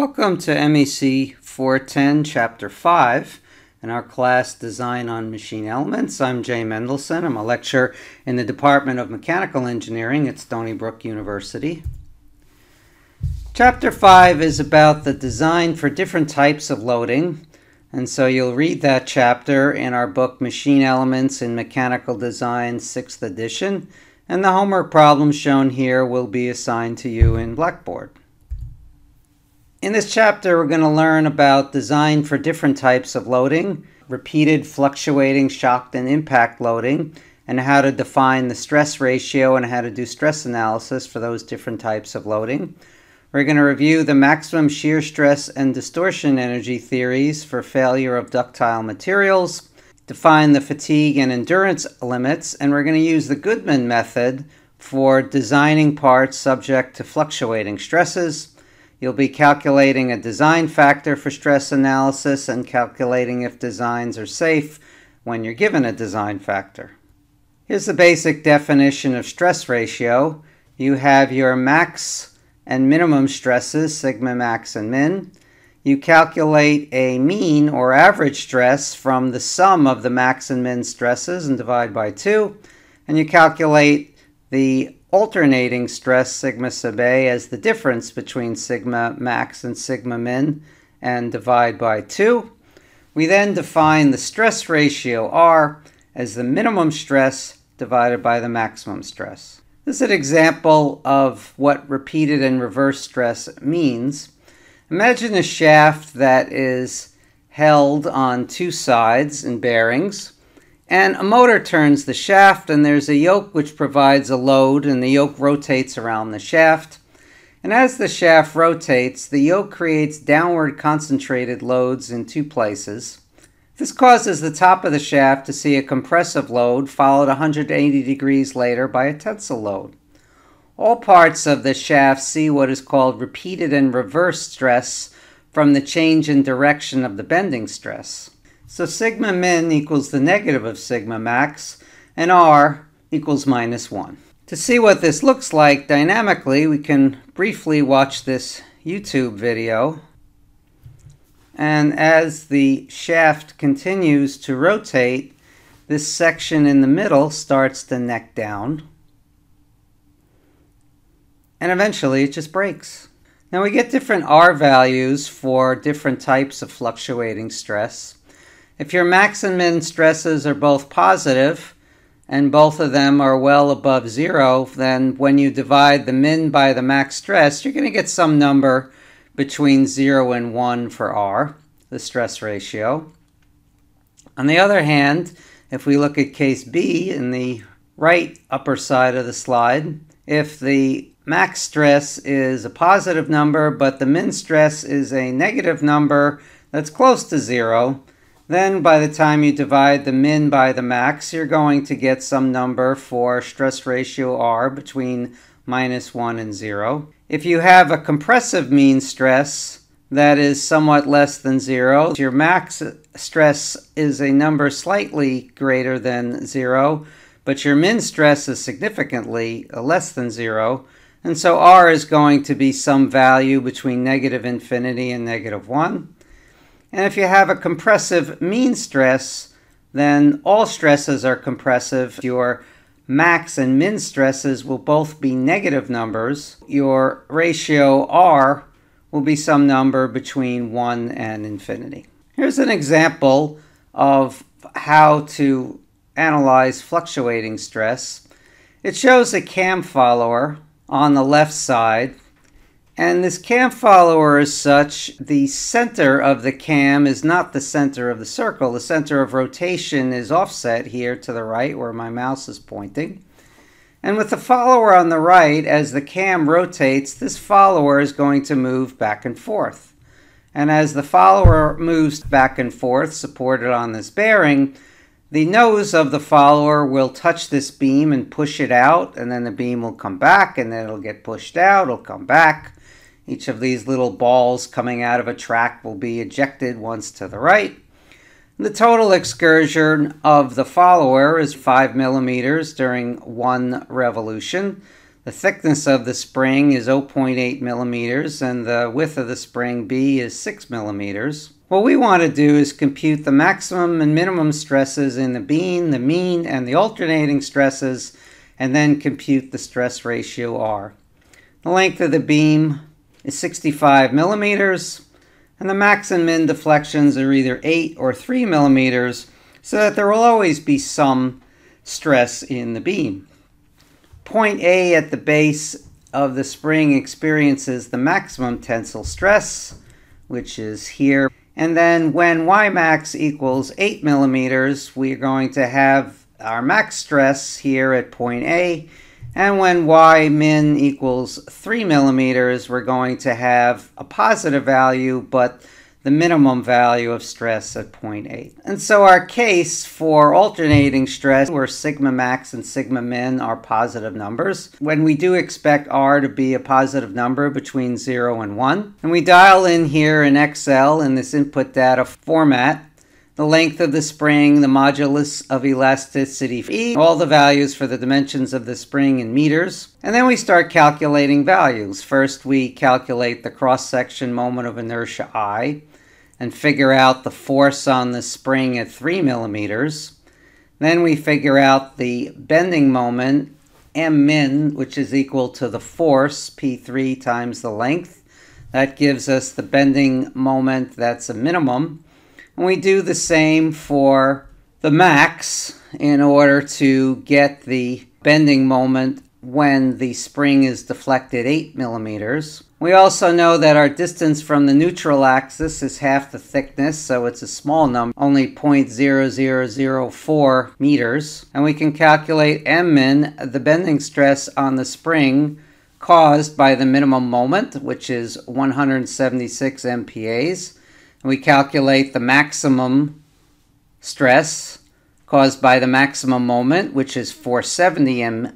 Welcome to MEC 410, Chapter 5, in our class Design on Machine Elements. I'm Jay Mendelson. I'm a lecturer in the Department of Mechanical Engineering at Stony Brook University. Chapter 5 is about the design for different types of loading. And so you'll read that chapter in our book Machine Elements in Mechanical Design, 6th edition. And the homework problems shown here will be assigned to you in Blackboard. In this chapter, we're going to learn about design for different types of loading, repeated fluctuating shock and impact loading, and how to define the stress ratio and how to do stress analysis for those different types of loading. We're going to review the maximum shear stress and distortion energy theories for failure of ductile materials, define the fatigue and endurance limits, and we're going to use the Goodman method for designing parts subject to fluctuating stresses. You'll be calculating a design factor for stress analysis and calculating if designs are safe when you're given a design factor. Here's the basic definition of stress ratio. You have your max and minimum stresses, sigma max and min. You calculate a mean or average stress from the sum of the max and min stresses and divide by 2. And you calculate the alternating stress sigma sub a as the difference between sigma max and sigma min and divide by 2. We then define the stress ratio R as the minimum stress divided by the maximum stress. This is an example of what repeated and reverse stress means. Imagine a shaft that is held on two sides in bearings and a motor turns the shaft, and there's a yoke which provides a load, and the yoke rotates around the shaft. And as the shaft rotates, the yoke creates downward concentrated loads in two places. This causes the top of the shaft to see a compressive load followed 180 degrees later by a tensile load. All parts of the shaft see what is called repeated and reverse stress from the change in direction of the bending stress. So sigma min equals the negative of sigma max, and r equals minus 1. To see what this looks like dynamically, we can briefly watch this YouTube video. And as the shaft continues to rotate, this section in the middle starts to neck down. And eventually it just breaks. Now we get different R values for different types of fluctuating stress. If your max and min stresses are both positive, and both of them are well above zero, then when you divide the min by the max stress, you're going to get some number between 0 and 1 for R, the stress ratio. On the other hand, if we look at case B in the right upper side of the slide, if the max stress is a positive number, but the min stress is a negative number that's close to zero, then by the time you divide the min by the max, you're going to get some number for stress ratio R between minus 1 and 0. If you have a compressive mean stress that is somewhat less than 0, your max stress is a number slightly greater than 0, but your min stress is significantly less than 0. And so R is going to be some value between negative infinity and negative 1. And if you have a compressive mean stress, then all stresses are compressive. Your max and min stresses will both be negative numbers. Your ratio R will be some number between 1 and infinity. Here's an example of how to analyze fluctuating stress. It shows a cam follower on the left side and this cam follower is such, the center of the cam is not the center of the circle. The center of rotation is offset here to the right where my mouse is pointing. And with the follower on the right, as the cam rotates, this follower is going to move back and forth. And as the follower moves back and forth, supported on this bearing, the nose of the follower will touch this beam and push it out, and then the beam will come back, and then it'll get pushed out, it'll come back. Each of these little balls coming out of a track will be ejected once to the right. The total excursion of the follower is 5 millimeters during one revolution. The thickness of the spring is 0.8 millimeters and the width of the spring B is 6 millimeters. What we want to do is compute the maximum and minimum stresses in the beam, the mean, and the alternating stresses, and then compute the stress ratio R. The length of the beam is 65 millimeters, and the max and min deflections are either 8 or 3 millimeters, so that there will always be some stress in the beam. Point A at the base of the spring experiences the maximum tensile stress, which is here. And then when Y max equals 8 millimeters, we are going to have our max stress here at point A, and when y min equals 3 millimeters, we're going to have a positive value, but the minimum value of stress at 0.8. And so our case for alternating stress, where sigma max and sigma min are positive numbers, when we do expect r to be a positive number between 0 and 1, and we dial in here in Excel in this input data format, the length of the spring, the modulus of elasticity E, all the values for the dimensions of the spring in meters. And then we start calculating values. First, we calculate the cross-section moment of inertia I and figure out the force on the spring at 3 millimeters. Then we figure out the bending moment, m min, which is equal to the force, P3 times the length. That gives us the bending moment that's a minimum. And we do the same for the max in order to get the bending moment when the spring is deflected 8 millimeters. We also know that our distance from the neutral axis is half the thickness, so it's a small number, only 0.0004 meters. And we can calculate m min, the bending stress on the spring caused by the minimum moment, which is 176 MPAs we calculate the maximum stress caused by the maximum moment, which is 470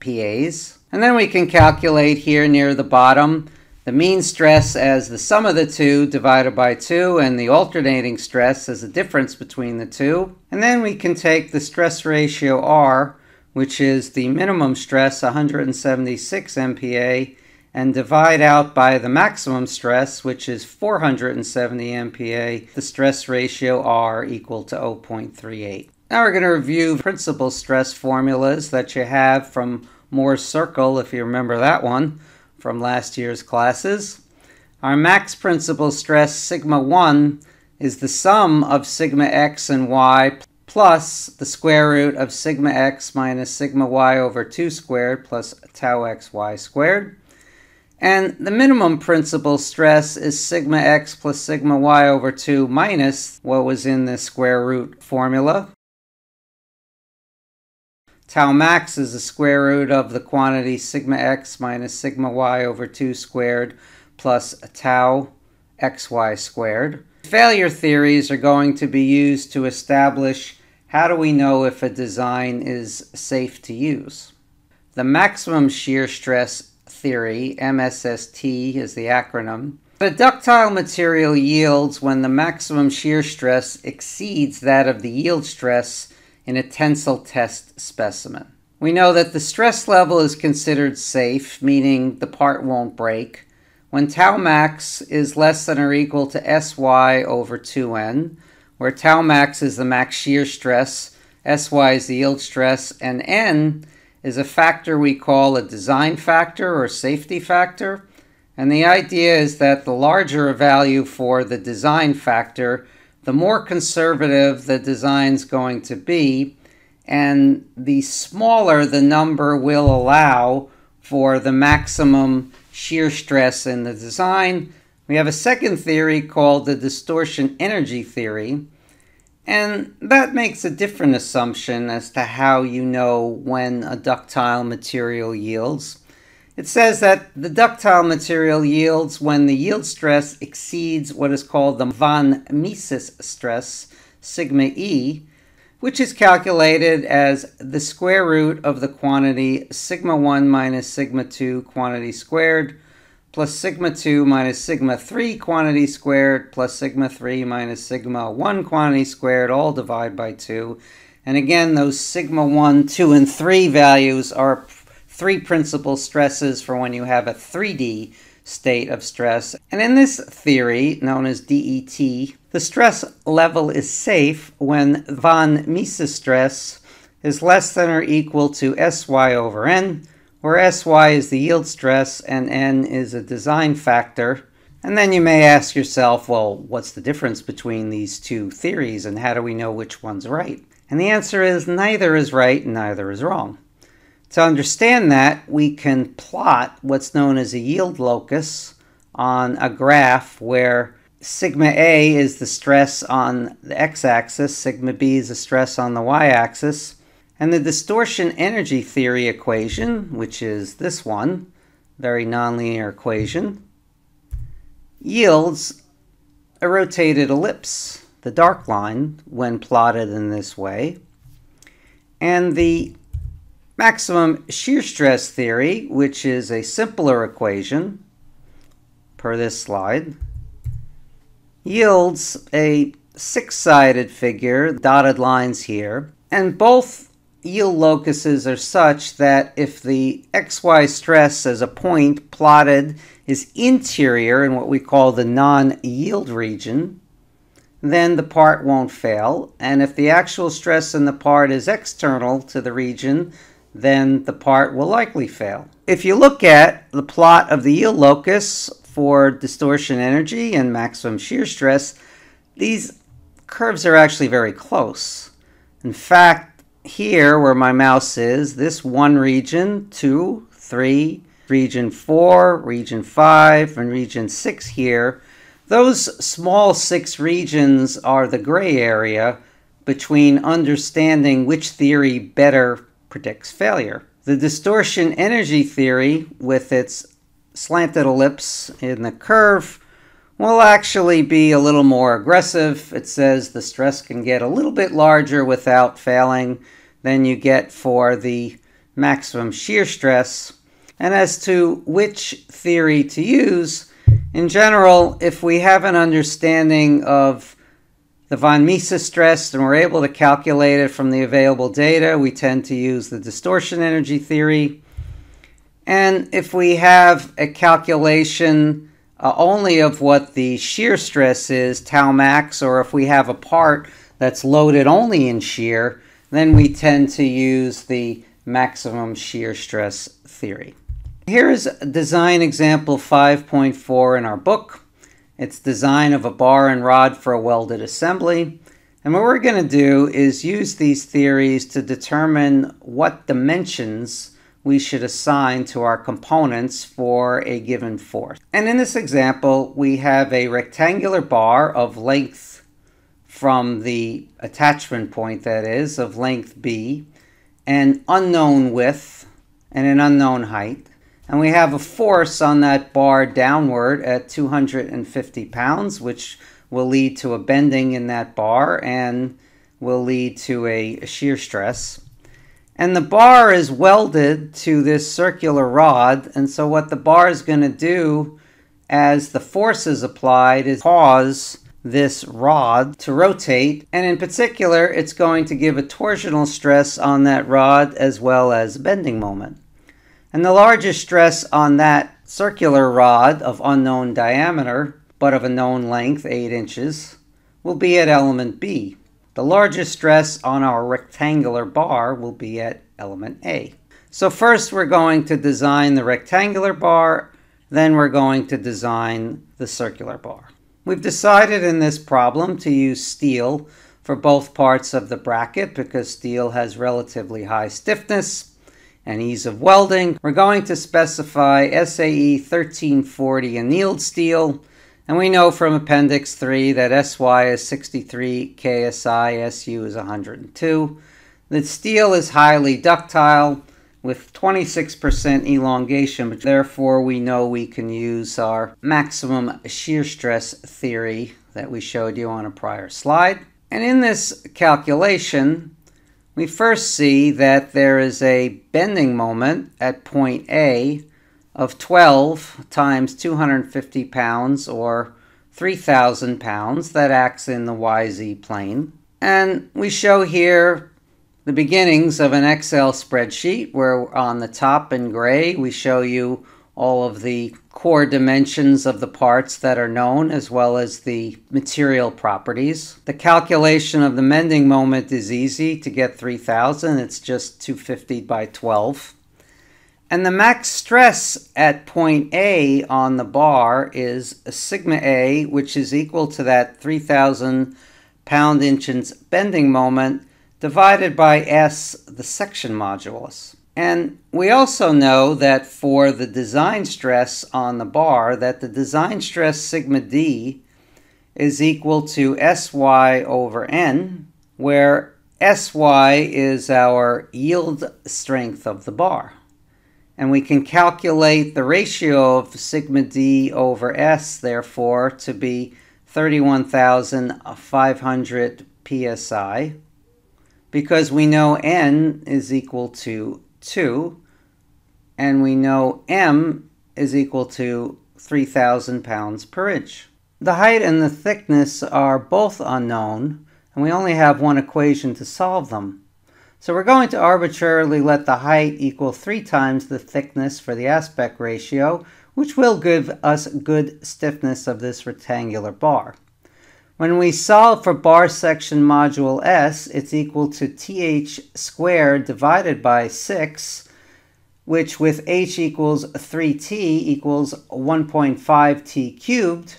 MPAs. And then we can calculate here near the bottom the mean stress as the sum of the two divided by 2 and the alternating stress as the difference between the two. And then we can take the stress ratio R, which is the minimum stress 176 MPa and divide out by the maximum stress, which is 470 MPa, the stress ratio R equal to 0.38. Now we're going to review principal stress formulas that you have from Mohr's circle, if you remember that one from last year's classes. Our max principal stress, sigma 1, is the sum of sigma x and y plus the square root of sigma x minus sigma y over 2 squared plus tau xy squared. And the minimum principal stress is sigma x plus sigma y over 2 minus what was in the square root formula. Tau max is the square root of the quantity sigma x minus sigma y over 2 squared plus tau xy squared. Failure theories are going to be used to establish how do we know if a design is safe to use. The maximum shear stress theory, MSST is the acronym. A ductile material yields when the maximum shear stress exceeds that of the yield stress in a tensile test specimen. We know that the stress level is considered safe, meaning the part won't break, when tau max is less than or equal to Sy over 2n, where tau max is the max shear stress, Sy is the yield stress, and n is a factor we call a design factor or safety factor. And the idea is that the larger a value for the design factor, the more conservative the design's going to be, and the smaller the number will allow for the maximum shear stress in the design. We have a second theory called the distortion energy theory, and that makes a different assumption as to how you know when a ductile material yields. It says that the ductile material yields when the yield stress exceeds what is called the von Mises stress, sigma E, which is calculated as the square root of the quantity sigma 1 minus sigma 2 quantity squared plus sigma 2 minus sigma 3 quantity squared plus sigma 3 minus sigma 1 quantity squared, all divide by 2. And again, those sigma 1, 2, and 3 values are three principal stresses for when you have a 3D state of stress. And in this theory, known as DET, the stress level is safe when von Mises stress is less than or equal to Sy over N, where Sy is the yield stress and N is a design factor. And then you may ask yourself, well, what's the difference between these two theories and how do we know which one's right? And the answer is neither is right and neither is wrong. To understand that, we can plot what's known as a yield locus on a graph where sigma A is the stress on the x-axis, sigma B is the stress on the y-axis, and the distortion energy theory equation, which is this one, very nonlinear equation, yields a rotated ellipse, the dark line, when plotted in this way. And the maximum shear stress theory, which is a simpler equation per this slide, yields a six-sided figure, dotted lines here, and both yield locuses are such that if the xy stress as a point plotted is interior in what we call the non-yield region, then the part won't fail. And if the actual stress in the part is external to the region, then the part will likely fail. If you look at the plot of the yield locus for distortion energy and maximum shear stress, these curves are actually very close. In fact, here where my mouse is, this one region, two, three, region four, region five, and region six here, those small six regions are the gray area between understanding which theory better predicts failure. The distortion energy theory, with its slanted ellipse in the curve, will actually be a little more aggressive. It says the stress can get a little bit larger without failing than you get for the maximum shear stress. And as to which theory to use, in general, if we have an understanding of the von Mises stress and we're able to calculate it from the available data, we tend to use the distortion energy theory. And if we have a calculation uh, only of what the shear stress is, tau max, or if we have a part that's loaded only in shear, then we tend to use the maximum shear stress theory. Here is design example 5.4 in our book. It's design of a bar and rod for a welded assembly. And what we're going to do is use these theories to determine what dimensions we should assign to our components for a given force. And in this example, we have a rectangular bar of length from the attachment point, that is, of length b, an unknown width, and an unknown height. And we have a force on that bar downward at 250 pounds, which will lead to a bending in that bar and will lead to a shear stress. And the bar is welded to this circular rod, and so what the bar is going to do as the force is applied is cause this rod to rotate, and in particular, it's going to give a torsional stress on that rod as well as bending moment. And the largest stress on that circular rod of unknown diameter, but of a known length, 8 inches, will be at element B. The largest stress on our rectangular bar will be at element A. So first we're going to design the rectangular bar, then we're going to design the circular bar. We've decided in this problem to use steel for both parts of the bracket because steel has relatively high stiffness and ease of welding. We're going to specify SAE 1340 annealed steel, and we know from Appendix 3 that SY is 63, KSI, SU is 102. The steel is highly ductile, with 26% elongation, but therefore we know we can use our maximum shear stress theory that we showed you on a prior slide. And in this calculation, we first see that there is a bending moment at point A of 12 times 250 pounds or 3,000 pounds that acts in the YZ plane. And we show here the beginnings of an Excel spreadsheet where on the top in gray we show you all of the core dimensions of the parts that are known as well as the material properties. The calculation of the bending moment is easy to get 3000. It's just 250 by 12. And the max stress at point A on the bar is a sigma A, which is equal to that 3000 pound inches bending moment divided by S, the section modulus. And we also know that for the design stress on the bar, that the design stress sigma D is equal to Sy over N, where Sy is our yield strength of the bar. And we can calculate the ratio of sigma D over S, therefore, to be 31,500 psi because we know n is equal to 2 and we know m is equal to 3,000 pounds per inch. The height and the thickness are both unknown and we only have one equation to solve them. So we're going to arbitrarily let the height equal 3 times the thickness for the aspect ratio, which will give us good stiffness of this rectangular bar. When we solve for bar section module S, it's equal to th squared divided by 6, which with h equals 3t equals 1.5t cubed,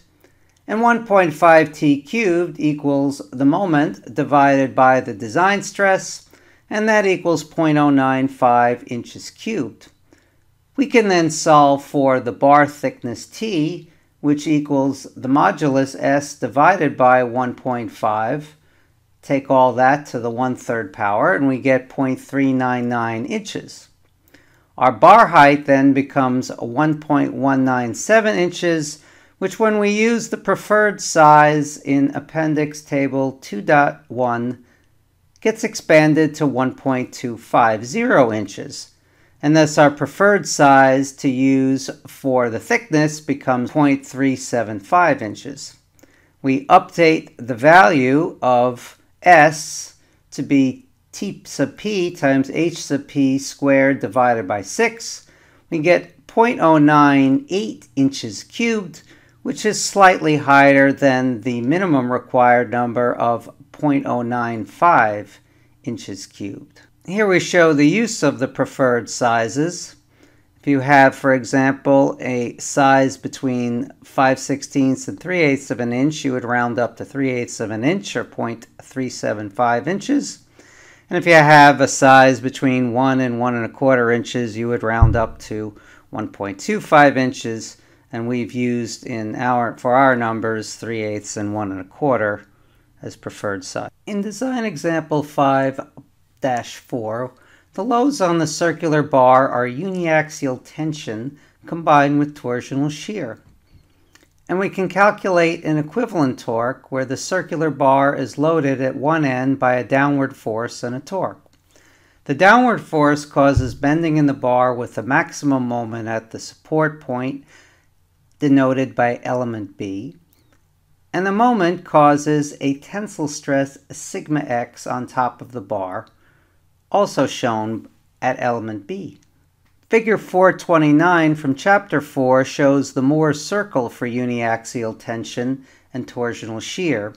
and 1.5t cubed equals the moment divided by the design stress, and that equals 0.095 inches cubed. We can then solve for the bar thickness t, which equals the modulus s divided by 1.5. Take all that to the one-third power, and we get 0.399 inches. Our bar height then becomes 1.197 inches, which when we use the preferred size in Appendix Table 2.1 gets expanded to 1.250 inches and thus our preferred size to use for the thickness becomes 0.375 inches. We update the value of S to be T sub P times H sub P squared divided by 6. We get 0.098 inches cubed, which is slightly higher than the minimum required number of 0.095 inches cubed. Here we show the use of the preferred sizes. If you have, for example, a size between 5 sixteenths and 3 eighths of an inch, you would round up to 3 eighths of an inch or 0.375 inches. And if you have a size between 1 and 1 and a quarter inches, you would round up to 1.25 inches. And we've used in our for our numbers 3 eighths and 1 and a quarter as preferred size. In design example 5, 4, the loads on the circular bar are uniaxial tension combined with torsional shear. And we can calculate an equivalent torque where the circular bar is loaded at one end by a downward force and a torque. The downward force causes bending in the bar with the maximum moment at the support point, denoted by element B, and the moment causes a tensile stress sigma x on top of the bar, also shown at element B. Figure 429 from chapter 4 shows the Mohr circle for uniaxial tension and torsional shear,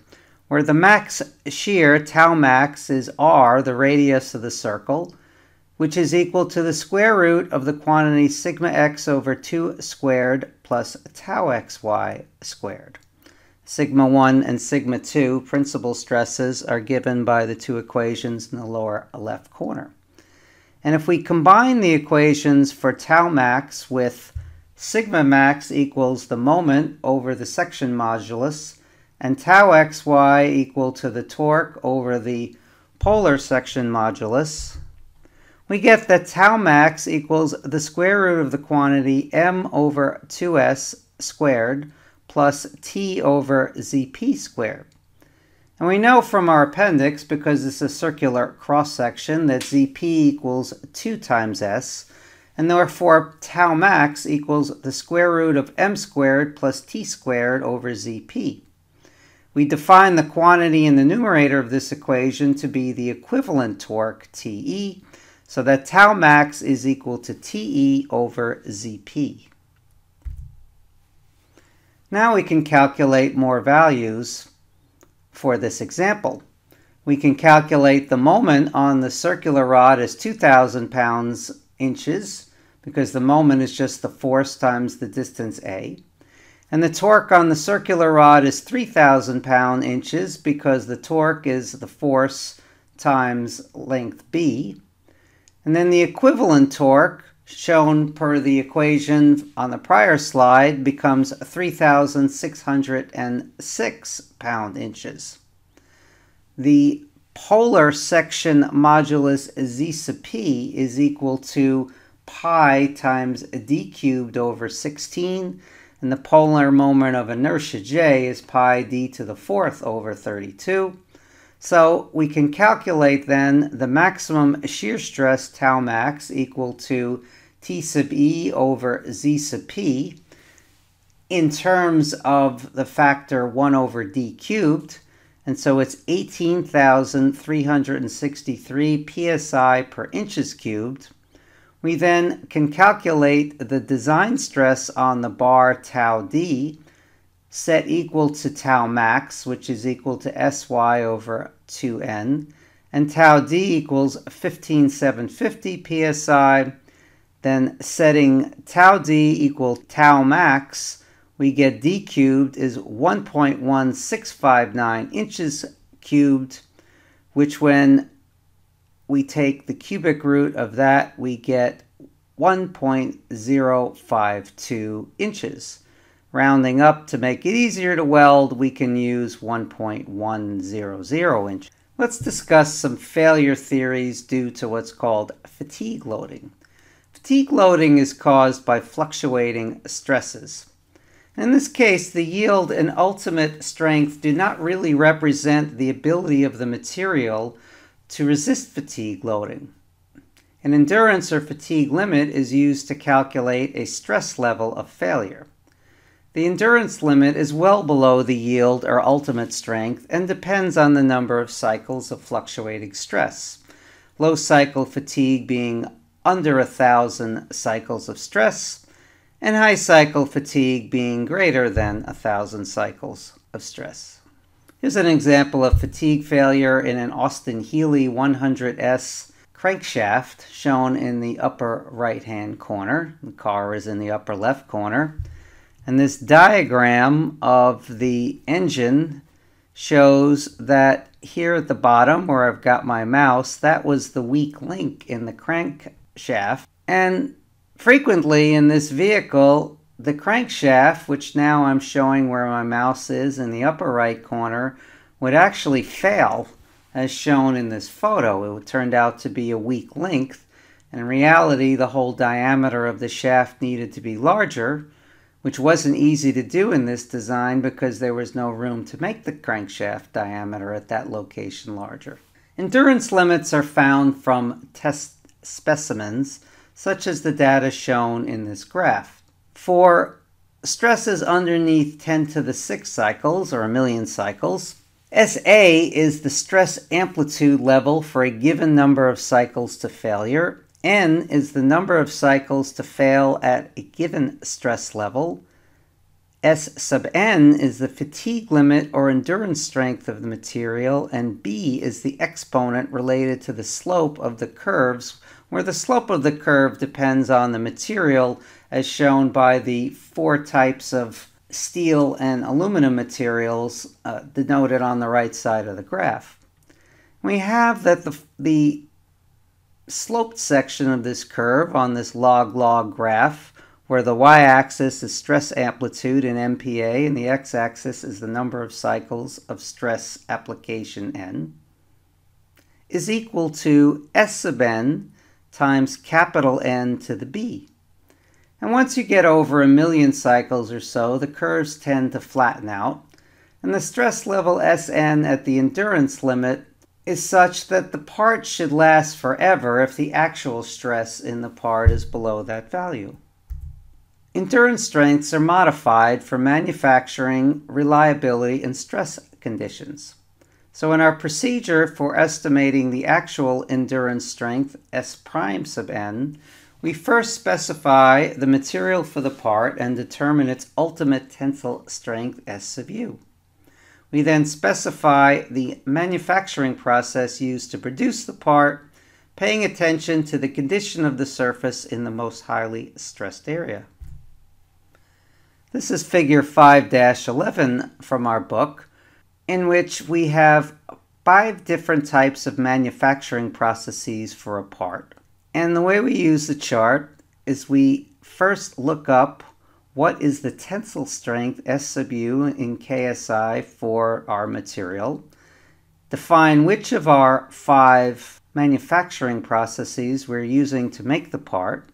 where the max shear, tau max, is r, the radius of the circle, which is equal to the square root of the quantity sigma x over 2 squared plus tau xy squared. Sigma 1 and sigma 2 principal stresses are given by the two equations in the lower left corner. And if we combine the equations for tau max with sigma max equals the moment over the section modulus and tau xy equal to the torque over the polar section modulus, we get that tau max equals the square root of the quantity m over 2s squared plus t over zp squared. And we know from our appendix, because it's a circular cross-section, that zp equals 2 times s, and therefore tau max equals the square root of m squared plus t squared over zp. we define the quantity in the numerator of this equation to be the equivalent torque, TE, so that tau max is equal to TE over ZP. Now we can calculate more values for this example. We can calculate the moment on the circular rod as 2,000 pounds inches because the moment is just the force times the distance A. And the torque on the circular rod is 3,000 pound inches because the torque is the force times length B. And then the equivalent torque, shown per the equation on the prior slide, becomes 3,606 pound inches. The polar section modulus z sub p is equal to pi times d cubed over 16 and the polar moment of inertia J is pi d to the fourth over 32. So we can calculate then the maximum shear stress tau max equal to T sub E over Z sub P in terms of the factor 1 over d cubed. And so it's 18,363 psi per inches cubed. We then can calculate the design stress on the bar tau d set equal to tau max, which is equal to sy over 2n, and tau d equals 15,750 psi. Then setting tau d equal tau max, we get d cubed is 1.1659 inches cubed, which when we take the cubic root of that, we get 1.052 inches. Rounding up to make it easier to weld, we can use 1.100 inch. Let's discuss some failure theories due to what's called fatigue loading. Fatigue loading is caused by fluctuating stresses. In this case, the yield and ultimate strength do not really represent the ability of the material to resist fatigue loading. An endurance or fatigue limit is used to calculate a stress level of failure. The endurance limit is well below the yield or ultimate strength and depends on the number of cycles of fluctuating stress. Low cycle fatigue being under a thousand cycles of stress, and high cycle fatigue being greater than a thousand cycles of stress. Here's an example of fatigue failure in an Austin Healey 100S crankshaft shown in the upper right hand corner. The car is in the upper left corner. And this diagram of the engine shows that here at the bottom where I've got my mouse, that was the weak link in the crankshaft. And frequently in this vehicle, the crankshaft, which now I'm showing where my mouse is in the upper right corner, would actually fail as shown in this photo. It turned out to be a weak length. In reality, the whole diameter of the shaft needed to be larger, which wasn't easy to do in this design because there was no room to make the crankshaft diameter at that location larger. Endurance limits are found from test specimens, such as the data shown in this graph. For stresses underneath 10 to the 6 cycles, or a million cycles, SA is the stress amplitude level for a given number of cycles to failure. N is the number of cycles to fail at a given stress level. S sub n is the fatigue limit or endurance strength of the material, and B is the exponent related to the slope of the curves, where the slope of the curve depends on the material as shown by the four types of steel and aluminum materials uh, denoted on the right side of the graph. We have that the, the sloped section of this curve on this log-log graph, where the y-axis is stress amplitude in MPa and the x-axis is the number of cycles of stress application n, is equal to S sub n times capital N to the b. And once you get over a million cycles or so, the curves tend to flatten out, and the stress level Sn at the endurance limit is such that the part should last forever if the actual stress in the part is below that value. Endurance strengths are modified for manufacturing, reliability, and stress conditions. So in our procedure for estimating the actual endurance strength S prime sub n, we first specify the material for the part and determine its ultimate tensile strength S sub u. We then specify the manufacturing process used to produce the part, paying attention to the condition of the surface in the most highly stressed area. This is figure 5-11 from our book, in which we have five different types of manufacturing processes for a part. And the way we use the chart is we first look up what is the tensile strength S sub u in KSI for our material, define which of our five manufacturing processes we're using to make the part,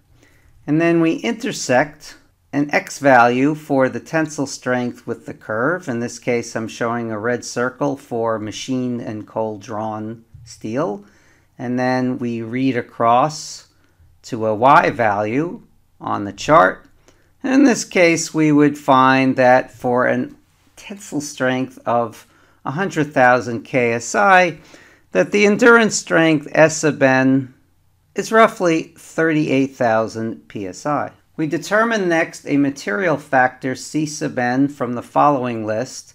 and then we intersect an x value for the tensile strength with the curve. In this case, I'm showing a red circle for machined and cold drawn steel. And then we read across to a y value on the chart in this case, we would find that for a tensile strength of 100,000 ksi, that the endurance strength S sub n is roughly 38,000 psi. We determine next a material factor C sub m from the following list,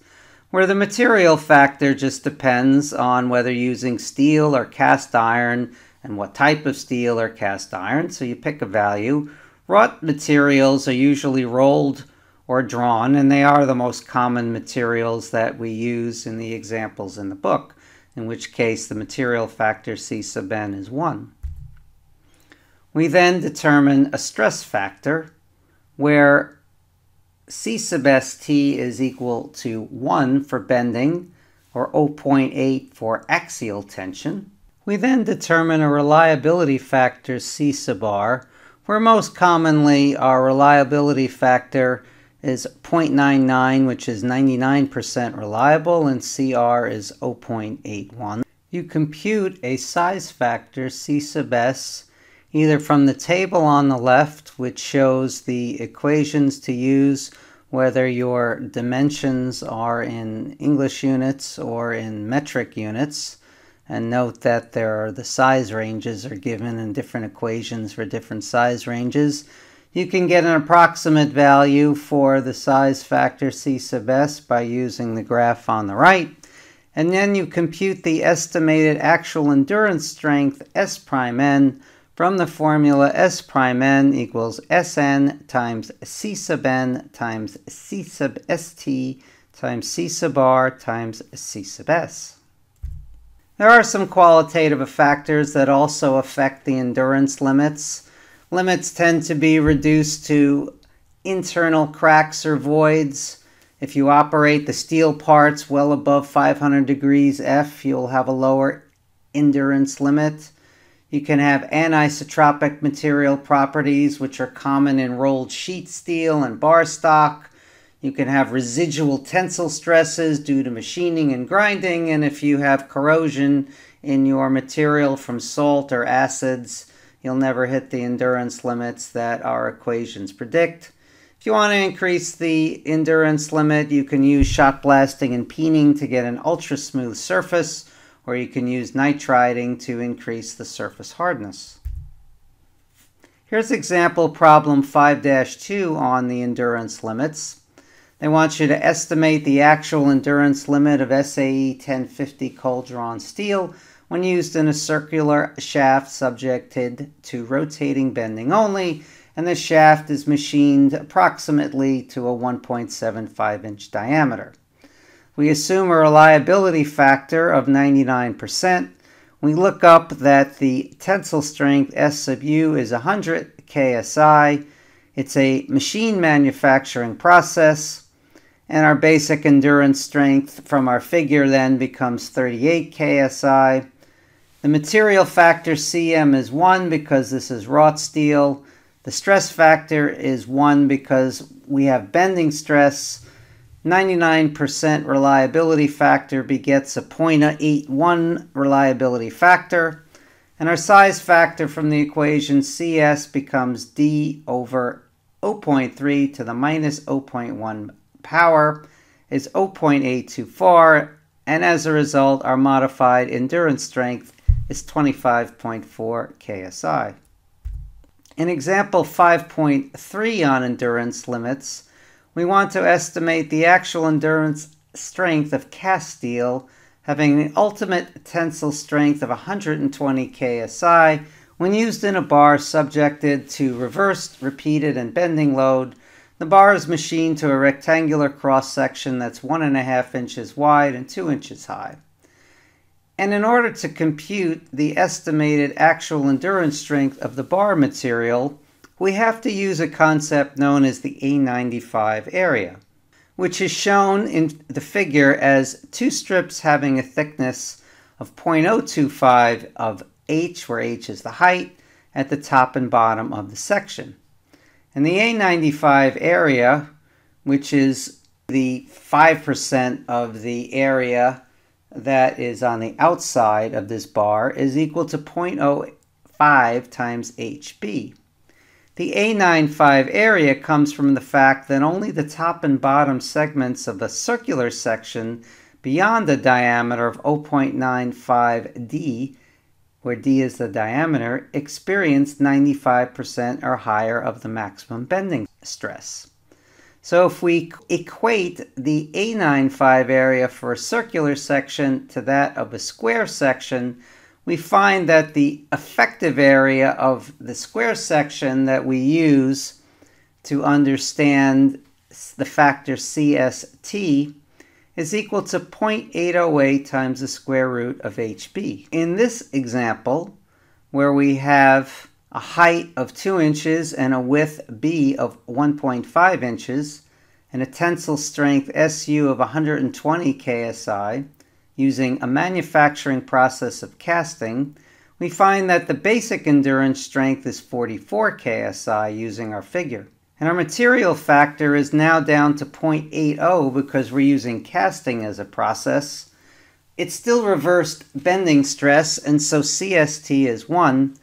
where the material factor just depends on whether using steel or cast iron and what type of steel or cast iron, so you pick a value. Wrought materials are usually rolled or drawn, and they are the most common materials that we use in the examples in the book, in which case the material factor C sub m is 1. We then determine a stress factor where C sub st is equal to 1 for bending or 0.8 for axial tension. We then determine a reliability factor C sub r where most commonly our reliability factor is 0.99, which is 99% reliable, and CR is 0.81. You compute a size factor, C sub s, either from the table on the left, which shows the equations to use, whether your dimensions are in English units or in metric units, and note that there are the size ranges are given in different equations for different size ranges. You can get an approximate value for the size factor C sub s by using the graph on the right. And then you compute the estimated actual endurance strength S prime n from the formula S prime n equals Sn times C sub m times C sub st times C sub r times C sub s. There are some qualitative factors that also affect the endurance limits. Limits tend to be reduced to internal cracks or voids. If you operate the steel parts well above 500 degrees F, you'll have a lower endurance limit. You can have anisotropic material properties, which are common in rolled sheet steel and bar stock. You can have residual tensile stresses due to machining and grinding, and if you have corrosion in your material from salt or acids, you'll never hit the endurance limits that our equations predict. If you want to increase the endurance limit, you can use shot blasting and peening to get an ultra smooth surface, or you can use nitriding to increase the surface hardness. Here's example problem 5-2 on the endurance limits. They want you to estimate the actual endurance limit of SAE 1050 cold drawn steel when used in a circular shaft subjected to rotating bending only, and the shaft is machined approximately to a 1.75 inch diameter. We assume a reliability factor of 99%. We look up that the tensile strength S sub u is 100 ksi. It's a machine manufacturing process and our basic endurance strength from our figure then becomes 38 ksi. The material factor Cm is 1 because this is wrought steel. The stress factor is 1 because we have bending stress. 99% reliability factor begets a 0.81 reliability factor. And our size factor from the equation Cs becomes d over 0.3 to the minus 0.1 power is 0.824. and as a result, our modified endurance strength is 25.4 ksi. In example 5.3 on endurance limits, we want to estimate the actual endurance strength of cast steel having an ultimate tensile strength of 120 ksi when used in a bar subjected to reversed, repeated, and bending load. The bar is machined to a rectangular cross section that's one and a half inches wide and two inches high. And in order to compute the estimated actual endurance strength of the bar material, we have to use a concept known as the A95 area, which is shown in the figure as two strips having a thickness of 0.025 of h, where h is the height, at the top and bottom of the section. And the A95 area, which is the 5% of the area that is on the outside of this bar is equal to 0.05 times HB. The A95 area comes from the fact that only the top and bottom segments of the circular section beyond the diameter of 0.95 d, where d is the diameter, experience 95% or higher of the maximum bending stress. So if we equate the A95 area for a circular section to that of a square section, we find that the effective area of the square section that we use to understand the factor CST is equal to 0.808 times the square root of HB. In this example, where we have a height of 2 inches and a width B of 1.5 inches, and a tensile strength SU of 120 ksi, using a manufacturing process of casting, we find that the basic endurance strength is 44 ksi using our figure. And our material factor is now down to 0.80 because we're using casting as a process. It's still reversed bending stress, and so CST is 1,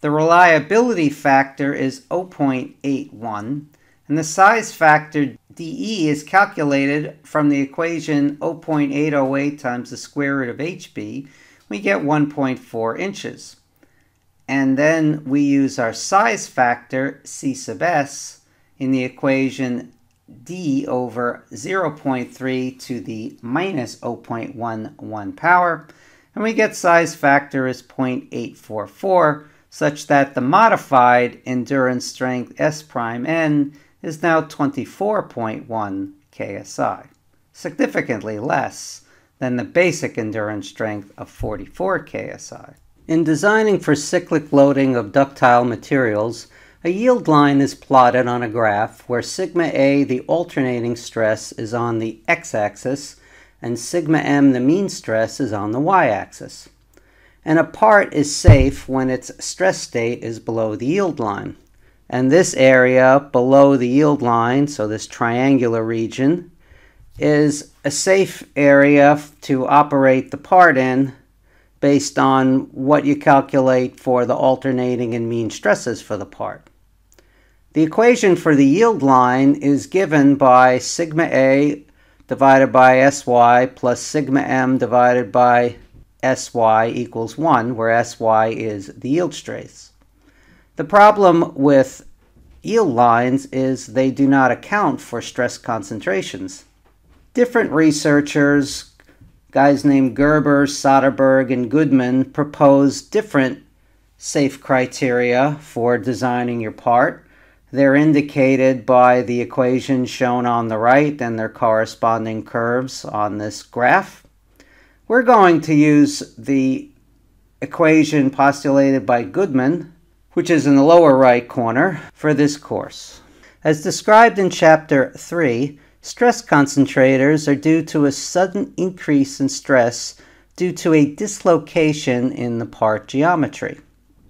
the reliability factor is 0.81, and the size factor DE is calculated from the equation 0.808 times the square root of HB. We get 1.4 inches. And then we use our size factor, C sub S, in the equation d over 0.3 to the minus 0.11 power, and we get size factor is 0.844, such that the modified endurance strength S prime n is now 24.1 ksi, significantly less than the basic endurance strength of 44 ksi. In designing for cyclic loading of ductile materials, a yield line is plotted on a graph where sigma A, the alternating stress, is on the x-axis and sigma m, the mean stress, is on the y-axis and a part is safe when its stress state is below the yield line. And this area below the yield line, so this triangular region, is a safe area to operate the part in based on what you calculate for the alternating and mean stresses for the part. The equation for the yield line is given by sigma A divided by Sy plus sigma m divided by Sy equals 1, where Sy is the yield stress. The problem with yield lines is they do not account for stress concentrations. Different researchers, guys named Gerber, Soderberg, and Goodman, propose different safe criteria for designing your part. They're indicated by the equations shown on the right and their corresponding curves on this graph. We're going to use the equation postulated by Goodman, which is in the lower right corner, for this course. As described in Chapter 3, stress concentrators are due to a sudden increase in stress due to a dislocation in the part geometry.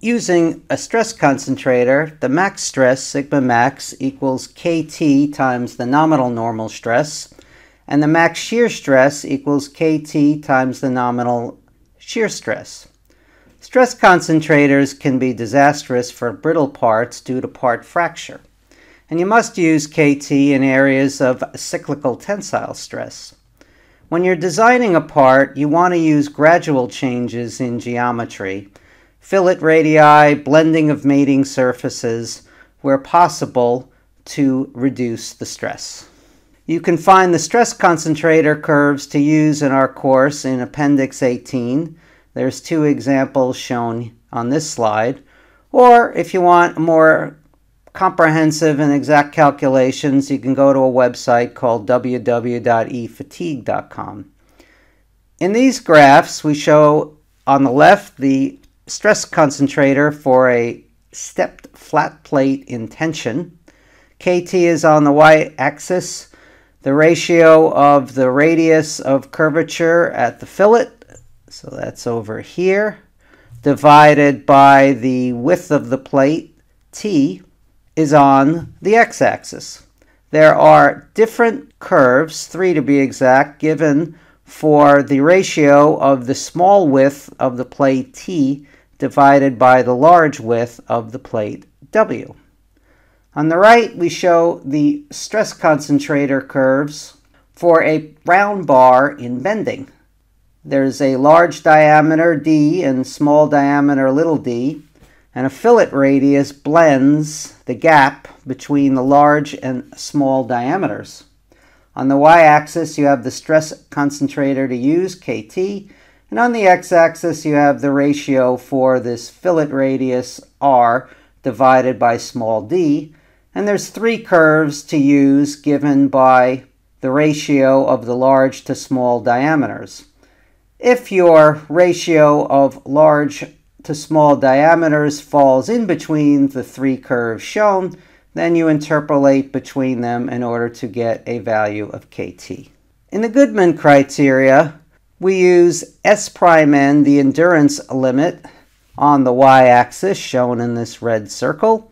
Using a stress concentrator, the max stress, sigma max, equals kT times the nominal normal stress, and the max shear stress equals kT times the nominal shear stress. Stress concentrators can be disastrous for brittle parts due to part fracture, and you must use kT in areas of cyclical tensile stress. When you're designing a part, you want to use gradual changes in geometry, fillet radii, blending of mating surfaces, where possible to reduce the stress. You can find the stress concentrator curves to use in our course in Appendix 18. There's two examples shown on this slide. Or if you want more comprehensive and exact calculations, you can go to a website called www.efatigue.com. In these graphs, we show on the left the stress concentrator for a stepped flat plate in tension. KT is on the y-axis, the ratio of the radius of curvature at the fillet, so that's over here, divided by the width of the plate, T, is on the x-axis. There are different curves, three to be exact, given for the ratio of the small width of the plate T divided by the large width of the plate W. On the right, we show the stress concentrator curves for a round bar in bending. There's a large diameter D and small diameter little d, and a fillet radius blends the gap between the large and small diameters. On the y-axis, you have the stress concentrator to use, KT, and on the x-axis, you have the ratio for this fillet radius, R, divided by small d, and there's three curves to use given by the ratio of the large to small diameters. If your ratio of large to small diameters falls in between the three curves shown, then you interpolate between them in order to get a value of kt. In the Goodman criteria, we use S prime n, the endurance limit, on the y-axis, shown in this red circle,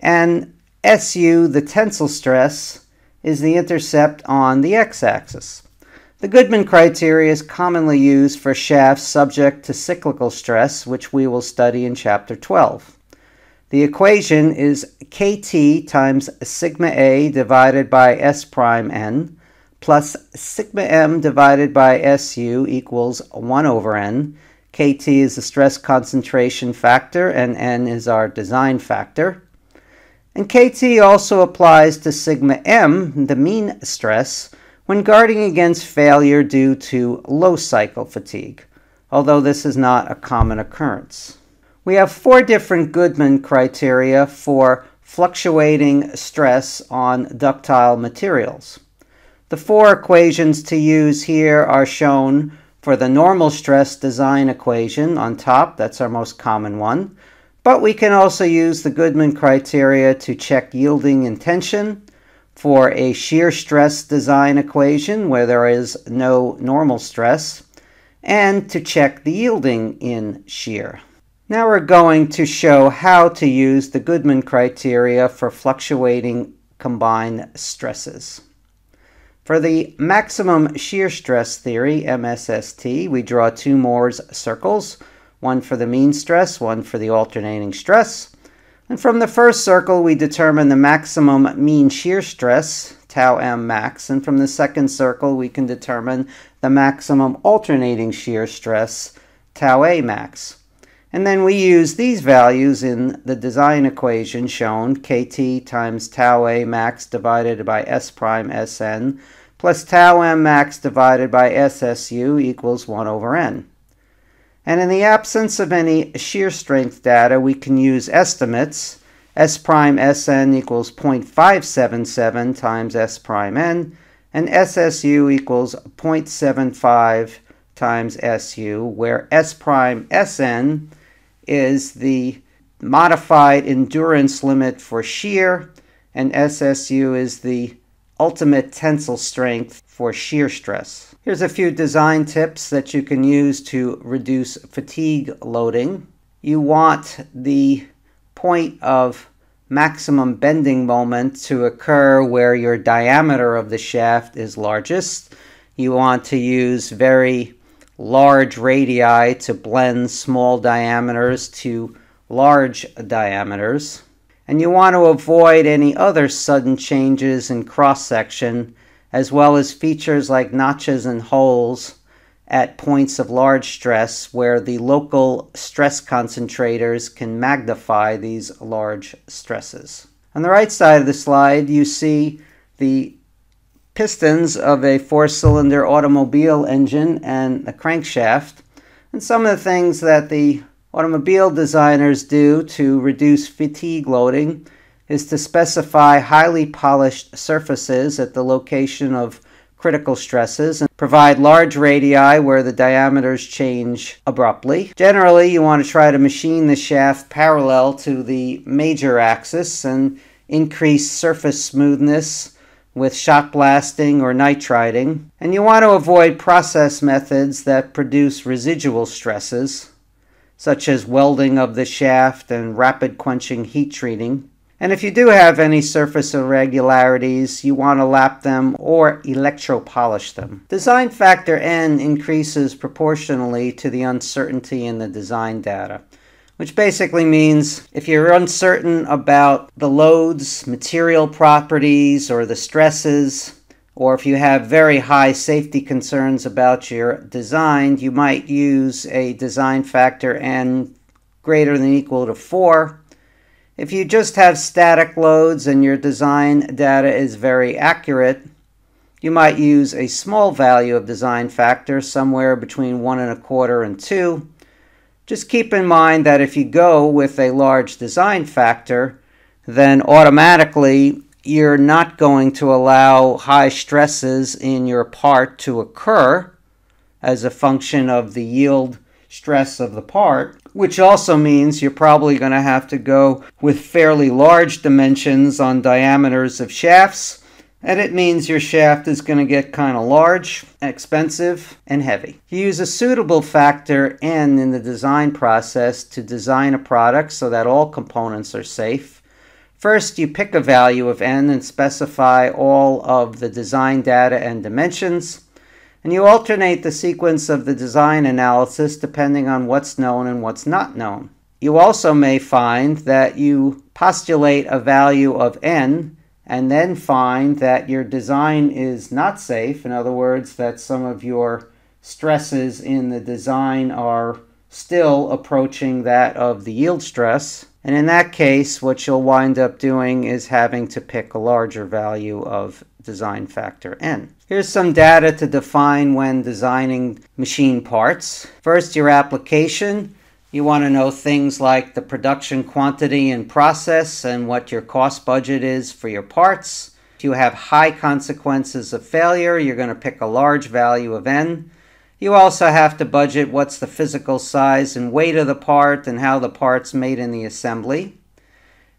and SU, the tensile stress, is the intercept on the x-axis. The Goodman criteria is commonly used for shafts subject to cyclical stress, which we will study in Chapter 12. The equation is kT times sigma a divided by s prime n plus sigma m divided by su equals 1 over n. kT is the stress concentration factor and n is our design factor. And KT also applies to sigma m, the mean stress, when guarding against failure due to low cycle fatigue, although this is not a common occurrence. We have four different Goodman criteria for fluctuating stress on ductile materials. The four equations to use here are shown for the normal stress design equation on top, that's our most common one, but we can also use the Goodman criteria to check yielding and tension for a shear stress design equation where there is no normal stress, and to check the yielding in shear. Now we're going to show how to use the Goodman criteria for fluctuating combined stresses. For the maximum shear stress theory, MSST, we draw two Mohr's circles, one for the mean stress, one for the alternating stress. And from the first circle, we determine the maximum mean shear stress, tau m max. And from the second circle, we can determine the maximum alternating shear stress, tau a max. And then we use these values in the design equation shown, kt times tau a max divided by s prime sn plus tau m max divided by ssu equals 1 over n. And in the absence of any shear strength data, we can use estimates. S prime Sn equals 0.577 times S prime N, and SSU equals 0.75 times SU, where S prime Sn is the modified endurance limit for shear, and SSU is the ultimate tensile strength for shear stress. Here's a few design tips that you can use to reduce fatigue loading. You want the point of maximum bending moment to occur where your diameter of the shaft is largest. You want to use very large radii to blend small diameters to large diameters. And you want to avoid any other sudden changes in cross section as well as features like notches and holes at points of large stress where the local stress concentrators can magnify these large stresses. On the right side of the slide, you see the pistons of a four cylinder automobile engine and a crankshaft, and some of the things that the automobile designers do to reduce fatigue loading is to specify highly polished surfaces at the location of critical stresses and provide large radii where the diameters change abruptly. Generally, you want to try to machine the shaft parallel to the major axis and increase surface smoothness with shot blasting or nitriding. And you want to avoid process methods that produce residual stresses, such as welding of the shaft and rapid quenching heat treating. And if you do have any surface irregularities, you want to lap them or electropolish them. Design factor N increases proportionally to the uncertainty in the design data, which basically means if you're uncertain about the loads, material properties, or the stresses, or if you have very high safety concerns about your design, you might use a design factor N greater than equal to 4 if you just have static loads and your design data is very accurate, you might use a small value of design factor, somewhere between one and a quarter and two. Just keep in mind that if you go with a large design factor, then automatically you're not going to allow high stresses in your part to occur as a function of the yield stress of the part, which also means you're probably going to have to go with fairly large dimensions on diameters of shafts. And it means your shaft is going to get kind of large, expensive, and heavy. You use a suitable factor N in the design process to design a product so that all components are safe. First, you pick a value of N and specify all of the design data and dimensions and you alternate the sequence of the design analysis depending on what's known and what's not known. You also may find that you postulate a value of n and then find that your design is not safe. In other words, that some of your stresses in the design are still approaching that of the yield stress. And in that case, what you'll wind up doing is having to pick a larger value of design factor n. Here's some data to define when designing machine parts. First, your application. You want to know things like the production quantity and process and what your cost budget is for your parts. If you have high consequences of failure, you're going to pick a large value of n. You also have to budget what's the physical size and weight of the part and how the part's made in the assembly.